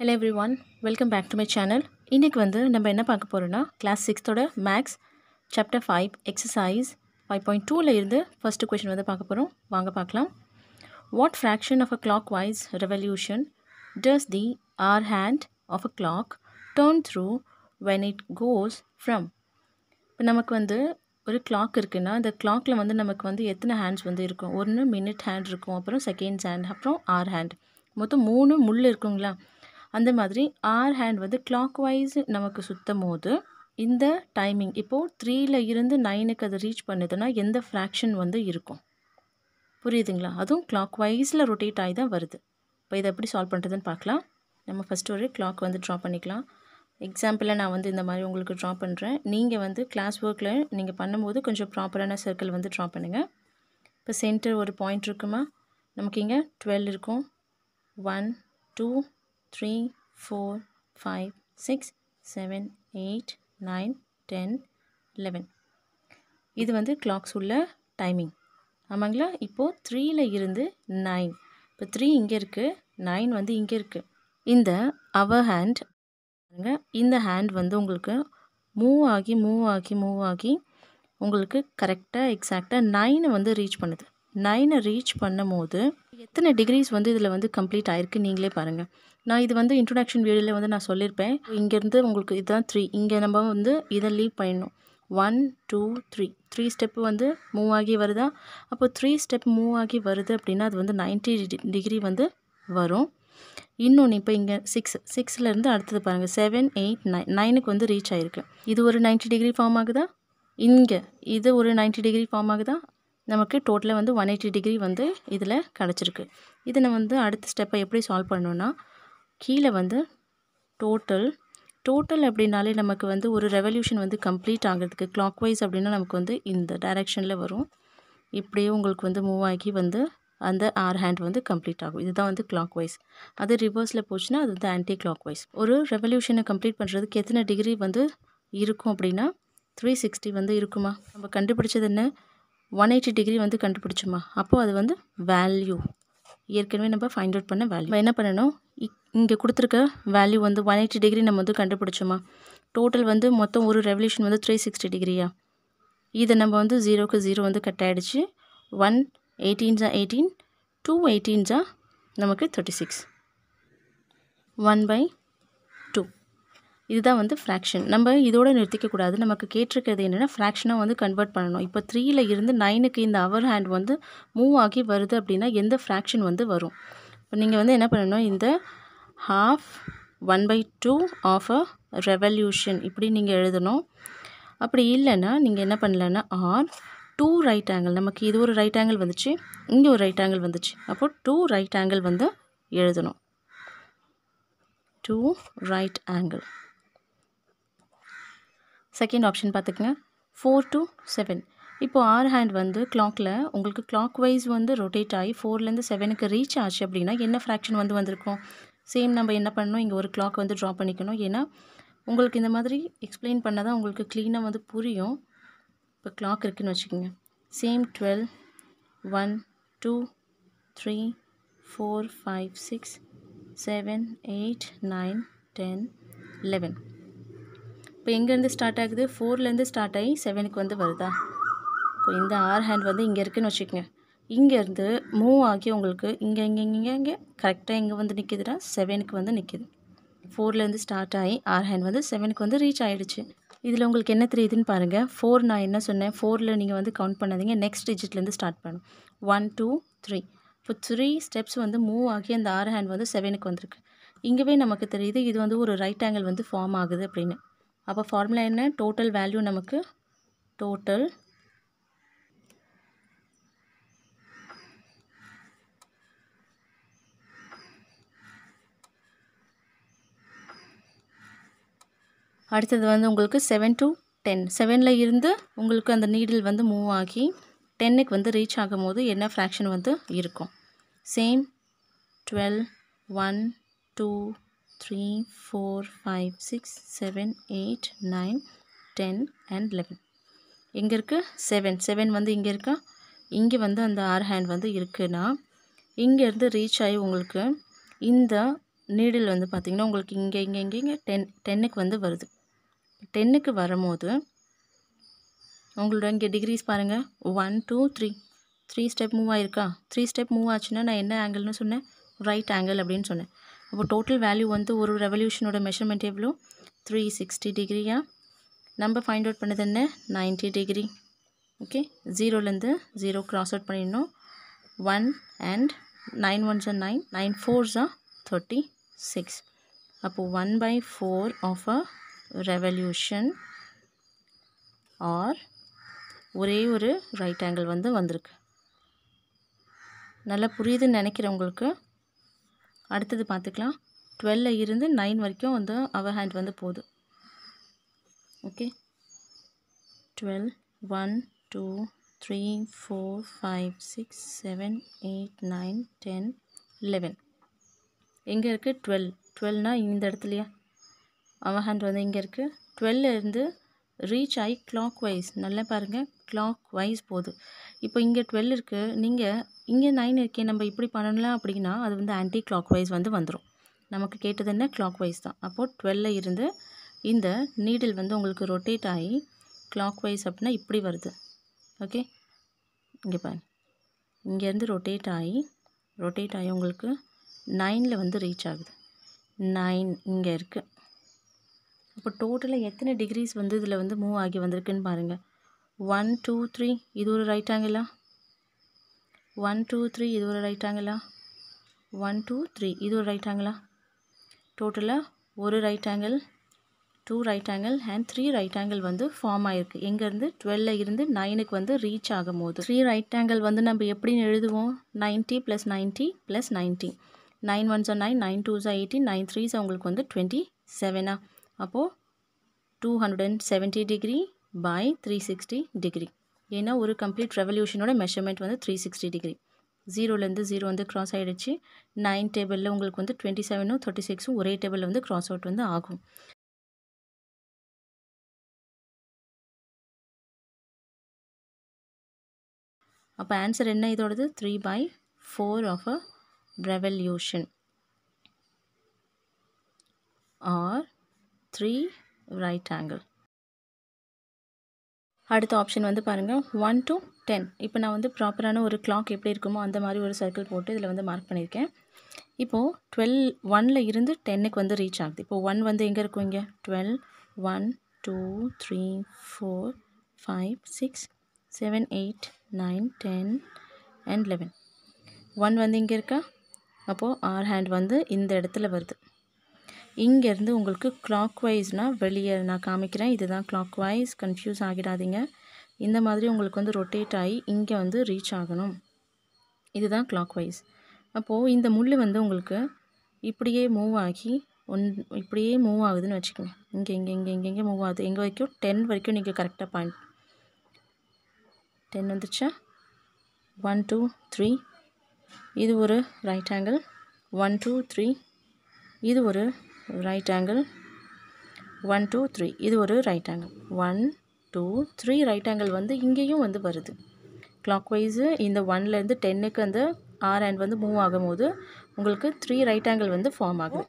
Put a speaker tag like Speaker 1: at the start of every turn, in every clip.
Speaker 1: Hello everyone welcome back to my channel இன்றைக்கி வந்து நம்ம என்ன பார்க்க போகிறோன்னா class சிக்ஸ்த்தோட maths chapter five exercise five point டூவில் இருந்து ஃபஸ்ட்டு கொஷின் வந்து பார்க்க போகிறோம் வாங்க பார்க்கலாம். What fraction of a clockwise revolution does the hour hand of a clock turn through when it goes from இப்போ நமக்கு வந்து ஒரு கிளாக் இருக்குன்னா அந்த கிளாக்கில் வந்து நமக்கு வந்து எத்தனை ஹேண்ட்ஸ் வந்து இருக்கும்? ஒன்று மினிட் ஹேண்ட் இருக்கும் அப்புறம் செகண்ட்ஸ் ஹேண்ட் அப்புறம் ஆர் ஹேண்ட் மொத்தம் மூணு முள் இருக்குங்களா? அந்த மாதிரி ஆர் ஹேண்ட் வந்து கிளாக் வைஸ் நமக்கு சுற்றும் போது இந்த டைமிங் இப்போது த்ரீயில் இருந்து நைனுக்கு அது ரீச் பண்ணுதுன்னா எந்த ஃப்ராக்ஷன் வந்து இருக்கும்? புரியுதுங்களா? அதுவும் கிளாக் வைஸில் ரொட்டேட் ஆகி தான் வருது. இப்போ இதை எப்படி சால்வ் பண்ணுறதுன்னு பார்க்கலாம். நம்ம ஃபஸ்ட்டு ஒரு கிளாக் வந்து ட்ரா பண்ணிக்கலாம். எக்ஸாம்பிளில் நான் வந்து இந்த மாதிரி உங்களுக்கு ட்ரா பண்ணுறேன் நீங்கள் வந்து கிளாஸ் ஒர்க்கில் நீங்கள் பண்ணும்போது கொஞ்சம் ப்ராப்பரான சர்க்கிள் வந்து ட்ரா பண்ணுங்கள் இப்போ சென்டர் ஒரு பாயிண்ட் இருக்குமா? நமக்கு இங்கே டுவெல் இருக்கும். One two three four five six seven eight nine ten eleven இது வந்து கிளாக்ஸ் உள்ள டைமிங் ஆமாங்களா? இப்போது த்ரீயில் இருந்து நைன் இப்போ த்ரீ இங்கே இருக்குது நைன் வந்து இங்கே இருக்குது இந்த அவர் ஹேண்ட் இந்த ஹேண்ட் வந்து உங்களுக்கு மூவ் ஆகி மூவ் ஆகி மூவ் ஆகி உங்களுக்கு கரெக்டாக எக்ஸாக்டாக நைனை வந்து ரீச் பண்ணுது. நைனை ரீச் பண்ணும் போது எத்தனை டிகிரிஸ் வந்து இதில் வந்து கம்ப்ளீட் ஆயிருக்கு நீங்களே பாருங்கள் நான் இது வந்து இன்ட்ரொடக்ஷன் வீடியோவில் வந்து நான் சொல்லியிருப்பேன் இங்கேருந்து உங்களுக்கு இதுதான் த்ரீ இங்கே நம்ம வந்து இதை லீவ் பண்ணணும். One two three three step வந்து மூவ் ஆகி வருதா? அப்போ த்ரீ ஸ்டெப் மூவ் ஆகி வருது அப்படின்னா அது வந்து நைன்ட்டி டிகிரி வந்து வரும். இன்னொன்று இப்போ இங்கே சிக்ஸ் சிக்ஸ்லேருந்து அடுத்தது பாருங்கள் செவன் எயிட் நைன் நைனுக்கு வந்து ரீச் ஆகிருக்கு இது ஒரு நைன்ட்டி டிகிரி ஃபார்ம் ஆகுதா? இங்கே. இது ஒரு நைன்ட்டி டிகிரி ஃபார்ம் ஆகுதா? நமக்கு டோட்டலாக வந்து ஒன் எயிட்டி டிகிரி வந்து இதில் கிடச்சிருக்கு. இதை நம்ம வந்து அடுத்த ஸ்டெப்பை எப்படி சால்வ் பண்ணணுன்னா கீழே வந்து டோட்டல் டோட்டல் அப்படின்னாலே நமக்கு வந்து ஒரு ரெவல்யூஷன் வந்து கம்ப்ளீட் ஆகிறதுக்கு கிளாக் வைஸ் அப்படின்னா நமக்கு வந்து இந்த டைரெக்ஷனில் வரும். இப்படியே உங்களுக்கு வந்து மூவ் ஆகி வந்து அந்த ஆர் ஹேண்ட் வந்து கம்ப்ளீட் ஆகும். இதுதான் வந்து கிளாக் வைஸ் அது ரிவர்ஸில் போச்சுன்னா அது வந்து ஆன்டி கிளாக் வைஸ் ஒரு ரெவல்யூஷனை கம்ப்ளீட் பண்ணுறதுக்கு எத்தனை டிகிரி வந்து இருக்கும் அப்படின்னா த்ரீ சிக்ஸ்டி வந்து இருக்குமா? நம்ம கண்டுபிடிச்சது என்ன? ஒன் எயிட்டி டிகிரி வந்து கண்டுபிடிச்சோமா. அப்போது அது வந்து வேல்யூ ஏற்கனவே நம்ம ஃபைண்ட் அவுட் பண்ண வேல்யூ என்ன பண்ணணும்? இங்கே கொடுத்துருக்க வேல்யூ வந்து ஒன் எயிட்டி டிகிரி நம்ம வந்து கண்டுபிடிச்சோமா. டோட்டல் வந்து மொத்தம் ஒரு ரெவல்யூஷன் வந்து த்ரீ சிக்ஸ்டி டிகிரியா இதை நம்ம வந்து ஜீரோக்கு ஜீரோ வந்து கட் ஆகிடுச்சு ஒன் எயிட்டீன்ஸா எயிட்டீன் டூ எயிட்டீன்ஸா நமக்கு தேர்ட்டி சிக்ஸ் ஒன் பை இதுதான் வந்து ஃப்ராக்ஷன் நம்ம இதோடு நிறுத்திக்கக்கூடாது நமக்கு கேட்டிருக்கிறது என்னென்னா ஃப்ராக்ஷனாக வந்து கன்வெர்ட் பண்ணணும். இப்போ த்ரீயில் இருந்து நைனுக்கு இந்த அவர் ஹேண்ட் வந்து மூவ் ஆகி வருது அப்படின்னா எந்த ஃப்ராக்ஷன் வந்து வரும்? இப்போ நீங்கள் வந்து என்ன பண்ணணும்? இந்த half one by two of a revolution இப்படி நீங்கள் எழுதணும். அப்படி இல்லைன்னா நீங்கள் என்ன பண்ணலன்னா ஆர் டூ ரைட் ஆங்கிள் நமக்கு இது ஒரு ரைட் ஆங்கிள் வந்துச்சு இங்கே ஒரு ரைட் ஆங்கிள் வந்துச்சு. அப்போ டூ ரைட் ஆங்கிள் வந்து எழுதணும். Two right angle second option பார்த்துக்குங்க. ஃபோர் டு செவன் இப்போது ஆர் ஹேண்ட் வந்து கிளாக்கில் உங்களுக்கு கிளாக் வைஸ் வந்து ரொட்டேட் ஆகி ஃபோர்லேருந்து செவனுக்கு ரீச் ஆச்சு அப்படின்னா என்ன ஃப்ராக்ஷன் வந்து வந்திருக்கும்? சேம் நம்ம என்ன பண்ணணும்? இங்கே ஒரு கிளாக் வந்து ட்ரா பண்ணிக்கணும். ஏன்னா உங்களுக்கு இந்த மாதிரி எக்ஸ்பிளைன் பண்ணால் தான் உங்களுக்கு க்ளீனாக வந்து புரியும். இப்போ கிளாக் இருக்குதுன்னு வச்சுக்கோங்க. Same twelve one two three four five six seven eight nine ten eleven இப்போ எங்கேருந்து ஸ்டார்ட் ஆகுது? ஃபோர்லேருந்து ஸ்டார்ட் ஆகி செவனுக்கு வந்து வருதா? இப்போ இந்த ஆர் ஹேண்ட் வந்து இங்கே இருக்குதுன்னு வச்சுக்கோங்க. இங்கேருந்து மூவ் ஆகி உங்களுக்கு இங்கே இங்கே இங்கே இங்கே கரெக்டாக எங்கே வந்து நிற்கிதுன்னா செவனுக்கு வந்து நிற்கிது ஃபோர்லேருந்து ஸ்டார்ட் ஆகி ஆர் ஹேண்ட் வந்து செவனுக்கு வந்து ரீச் ஆகிடுச்சு இதில் உங்களுக்கு என்ன தெரியுதுன்னு பாருங்கள் ஃபோர் நான் என்ன சொன்னேன்? ஃபோரில் நீங்கள் வந்து கவுண்ட் பண்ணாதீங்க. நெக்ஸ்ட் டிஜிட்லேருந்து ஸ்டார்ட் பண்ணும். ஒன் டூ த்ரீ இப்போ த்ரீ ஸ்டெப்ஸ் வந்து மூவ் ஆகி அந்த ஆர் ஹேண்ட் வந்து செவனுக்கு வந்திருக்கு. இங்கேவே நமக்கு தெரியுது இது வந்து ஒரு ரைட் ஆங்கிள் வந்து ஃபார்ம் ஆகுது அப்படின்னு. அப்போ ஃபார்முலா என்ன? டோட்டல் வேல்யூ நமக்கு? டோட்டல் அடுத்தது வந்து உங்களுக்கு செவன் டு டென் செவனில் இருந்து உங்களுக்கு அந்த நீடில் வந்து மூவ் ஆகி டென்னுக்கு வந்து ரீச் ஆகும் போது என்ன ஃப்ராக்ஷன் வந்து இருக்கும்? Same twelve one two three four five six seven eight nine ten and eleven எங்கே இருக்குது செவன் செவன் வந்து இங்கே இருக்கா? இங்கே வந்து அந்த ஆர் ஹேண்ட் வந்து இருக்குன்னா இங்கேருந்து ரீச் ஆகி உங்களுக்கு இந்த நீடில் வந்து பார்த்திங்கன்னா உங்களுக்கு இங்கே இங்கே இங்கே இங்கே டென் டென்னுக்கு வந்து வருது. டென்னுக்கு வரும்போது உங்களோட இங்கே டிகிரிஸ் பாருங்கள் one two three three step move ஆயிருக்கா? த்ரீ ஸ்டெப் மூவ் ஆச்சுன்னா நான் என்ன ஆங்கிள்னு சொன்னேன்? ரைட் ஆங்கிள் அப்படின்னு சொன்னேன். அப்போ டோட்டல் வேல்யூ வந்து ஒரு ரெவல்யூஷனோட மெஷர்மெண்ட் எவ்வளோ? த்ரீ சிக்ஸ்டி டிகிரியா நம்ம ஃபைண்ட் அவுட் பண்ணது என்ன? நைன்ட்டி டிகிரி ஓகே ஜீரோலேருந்து ஜீரோ க்ராஸ் அவுட் பண்ணிடணும். One and nine ones are nine nine ஃபோர்ஸா thirty six அப்போது one by four of a revolution or ஒரே ஒரு ரைட் ஆங்கிள் வந்து வந்திருக்கு. நல்லா புரியுதுன்னு நினைக்கிறவங்களுக்கு அடுத்தது பார்த்துக்கலாம். டுவெல்ல இருந்து நைன் வரைக்கும் வந்து அவர் ஹேண்ட் வந்து போகுது. Okay twelve one two three four five six seven eight nine ten eleven. எங்கே இருக்குது டுவெல். டுவெல்னால் இந்த இடத்துலையா? அவன் ஹேண்ட் வந்து இங்கே இருக்குது டுவெல்ல இருந்து ரீச் ஆகி கிளாக் வைஸ் நல்லா பாருங்கள் கிளாக் வைஸ் போகுது. இப்போ இங்கே டுவெல் இருக்குது நீங்கள் இங்கே நைன் இருக்கே நம்ம இப்படி பண்ணலாம் அப்படின்னா அது வந்து ஆன்டி கிளாக் வைஸ் வந்து வந்துடும் நமக்கு கேட்டது என்ன? கிளாக் வைஸ் தான் அப்போது டுவெல்ல இருந்து இந்த நீடில் வந்து உங்களுக்கு ரொட்டேட் ஆகி கிளாக் வைஸ் அப்படின்னா இப்படி வருது. ஓகே இங்கே பாருங்க. இங்கேருந்து ரொட்டேட் ஆகி ரொட்டேட் ஆகி உங்களுக்கு நைனில் வந்து ரீச் ஆகுது. நைன் இங்கே இருக்குது அப்போ டோட்டலாக எத்தனை டிகிரிஸ் வந்து இதில் வந்து மூவ் ஆகி வந்திருக்குன்னு பாருங்கள் ஒன் டூ த்ரீ இது ஒரு ரைட் ஆங்கிளா ஒன் டூ த்ரீ இது ஒரு ரைட் ஆங்கிளா ஒன் டூ த்ரீ இது ஒரு ரைட் ஆங்கிளா டோட்டலாக ஒரு right angle two right angle and three right angle வந்து ஃபார்ம் ஆகிருக்கு எங்கேருந்து டுவெல்ல இருந்து நைனுக்கு வந்து ரீச் ஆகும் போது த்ரீ ரைட் ஆங்கிள் வந்து நம்ம எப்படின்னு எழுதுவோம்? Ninety plus ninety plus ninety nine ones nine nine twos eighteen nine threes உங்களுக்கு வந்து டுவெண்ட்டி செவனா அப்போது two hundred and seventy degree by three sixty degree ஏன்னா ஒரு கம்ப்ளீட் ரெவல்யூஷனோட மெஷர்மெண்ட் வந்து த்ரீ சிக்ஸ்டி டிகிரி ஜீரோலேருந்து ஜீரோ வந்து க்ராஸ் ஆகிடுச்சு நைன் டேபிளில் உங்களுக்கு வந்து டுவெண்ட்டி செவனும் தேர்ட்டி சிக்ஸும் ஒரே டேபிளில் வந்து க்ராஸ் அவுட் வந்து ஆகும். அப்போ ஆன்சர் என்ன இதோடது? Three by four of a revolution or three right angle அடுத்த ஆப்ஷன் வந்து பாருங்கள் ஒன் டு டென் இப்போ நான் வந்து ப்ராப்பரான ஒரு கிளாக் எப்படி இருக்குமோ அந்த மாதிரி ஒரு சர்க்கிள் போட்டு இதில் வந்து மார்க் பண்ணியிருக்கேன் இப்போது டுவெல் ஒனில் இருந்து டென்னுக்கு வந்து ரீச் ஆகுது. இப்போது ஒன் வந்து எங்கே இருக்கும் இங்கே? Twelve one two three four five six seven eight nine ten and eleven one வந்து இங்கே இருக்கா? அப்போது ஆர் ஹேண்ட் வந்து இந்த இடத்துல வருது. இங்கேருந்து உங்களுக்கு கிளாக் வைஸ்னால் வெளியே நான் காமிக்கிறேன். இதுதான் கிளாக் வைஸ் கன்ஃபியூஸ் ஆகிடாதீங்க. இந்த மாதிரி உங்களுக்கு வந்து ரொட்டேட் ஆகி இங்கே வந்து ரீச் ஆகணும். இதுதான் கிளாக் வைஸ் அப்போது இந்த முள் வந்து உங்களுக்கு இப்படியே மூவ் ஆகி ஒன் இப்படியே மூவ் ஆகுதுன்னு வச்சுக்கோங்க. இங்கே இங்கே இங்கே இங்கே இங்கே மூவ் ஆகுது. எங்கே வரைக்கும்? டென் வரைக்கும் நீங்கள் கரெக்டாக பாயிண்ட் டென் வந்துச்சா ஒன் டூ த்ரீ இது ஒரு right angle one two three இது ஒரு right angle one two three இது ஒரு right angle one two three right angle வந்து இங்கேயும் வந்து வருது. கிளாக் வைஸு இந்த ஒன்லேருந்து டென்னுக்கு அந்த ஆர் ஹேண்ட் வந்து மூவ் ஆகும்போது உங்களுக்கு த்ரீ ரைட் ஆங்கிள் வந்து ஃபார்ம் ஆகும்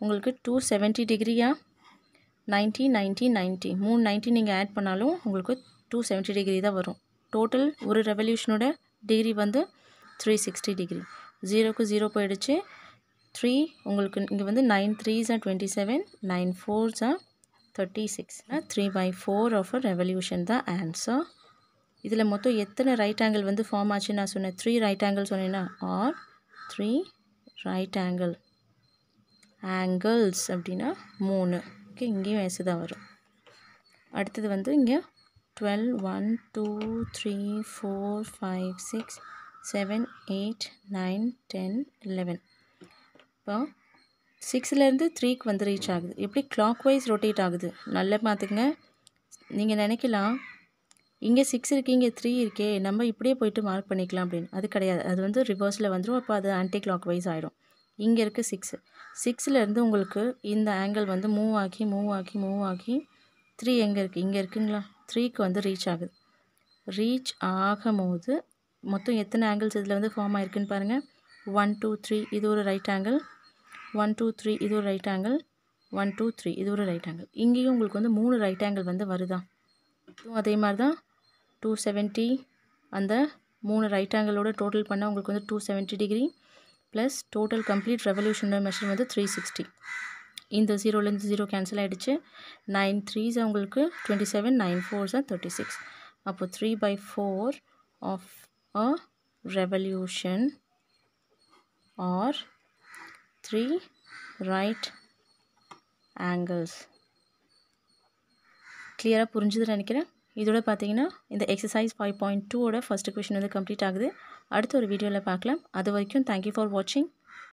Speaker 1: உங்களுக்கு டூ செவன்ட்டி டிகிரியா நைன்ட்டி நைன்ட்டி நைன்ட்டி மூணு நைன்ட்டி நீங்கள் ஆட் பண்ணாலும் உங்களுக்கு டூ செவன்ட்டி டிகிரி தான் வரும். டோட்டல் ஒரு ரெவல்யூஷனோட டிகிரி வந்து த்ரீ சிக்ஸ்டி டிகிரி ஜீரோக்கு ஜீரோ போயிடுச்சு. த்ரீ உங்களுக்கு இங்கே வந்து nine threes or twenty seven nine fours or thirty six three by four of a revolution தான் ஆன்சர் இதில் மொத்தம் எத்தனை ரைட் ஆங்கிள் வந்து ஃபார்ம் ஆச்சுன்னு நான் சொன்னேன் த்ரீ ரைட் ஆங்கிள் சொன்னேன்னா or three right angle angles அப்படின்னா மூணு. ஓகே இங்கேயும் எஸ் தான் வரும். அடுத்தது வந்து இங்கே twelve one two three four five six seven eight nine ten eleven இப்போ சிக்ஸ்லேருந்து த்ரீக்கு வந்து ரீச் ஆகுது. எப்படி கிளாக் வைஸ் ரொட்டேட் ஆகுது? நல்லா பார்த்துக்குங்க. நீங்கள் நினைக்கலாம் இங்கே சிக்ஸ் இருக்குது இங்கே த்ரீ இருக்கே நம்ம இப்படியே போயிட்டு மார்க் பண்ணிக்கலாம் அப்படின்னு. அது கிடையாது. அது வந்து ரிவர்ஸில் வந்துடும் அப்போ அது ஆன்டி கிளாக் வைஸ் ஆகிடும் இங்கே இருக்குது சிக்ஸு சிக்ஸ்லேருந்து உங்களுக்கு இந்த ஆங்கிள் வந்து மூவ் ஆக்கி மூவ் ஆக்கி மூவ் ஆக்கி த்ரீ எங்கே இருக்குது இங்கே இருக்குங்களா? த்ரீக்கு வந்து ரீச் ஆகுது. ரீச் ஆகும்போது மொத்தம் எத்தனை ஆங்கிள்ஸ் இதில் வந்து ஃபார்ம் ஆயிருக்குன்னு பாருங்கள் ஒன் டூ த்ரீ இது ஒரு right angle one two three இது ஒரு right angle one two three இது ஒரு ரைட் ஆங்கிள் இங்கேயும் உங்களுக்கு வந்து மூணு ரைட் ஆங்கிள் வந்து வருதா? இதுவும் அதே மாதிரி தான் டூ செவன்ட்டி அந்த மூணு ரைட் ஆங்கிளோட டோட்டல் பண்ணால் உங்களுக்கு வந்து two seventy degree plus total complete ரெவல்யூஷனோட measure வந்து த்ரீ சிக்ஸ்டி இந்த ஜீரோலேருந்து ஜீரோ கேன்சல் ஆகிடுச்சு நைன் த்ரீஸ் உங்களுக்கு டுவெண்ட்டி செவன் நைன் ஃபோர்ஸாக தேர்ட்டி சிக்ஸ் அப்போது three by four of a revolution or three right angles கிளியராக புரிஞ்சுதுன்னு நினைக்கிறேன். இதோட பார்த்தீங்கன்னா இந்த எக்ஸசைஸ் ஃபைவ் பாயிண்ட் டூவோட ஃபஸ்ட்டு கொஷின் வந்து கம்ப்ளீட் ஆகுது. அடுத்த ஒரு வீடியோவில் பார்க்கலாம். அது வரைக்கும் தேங்க்யூ ஃபார் வாட்சிங்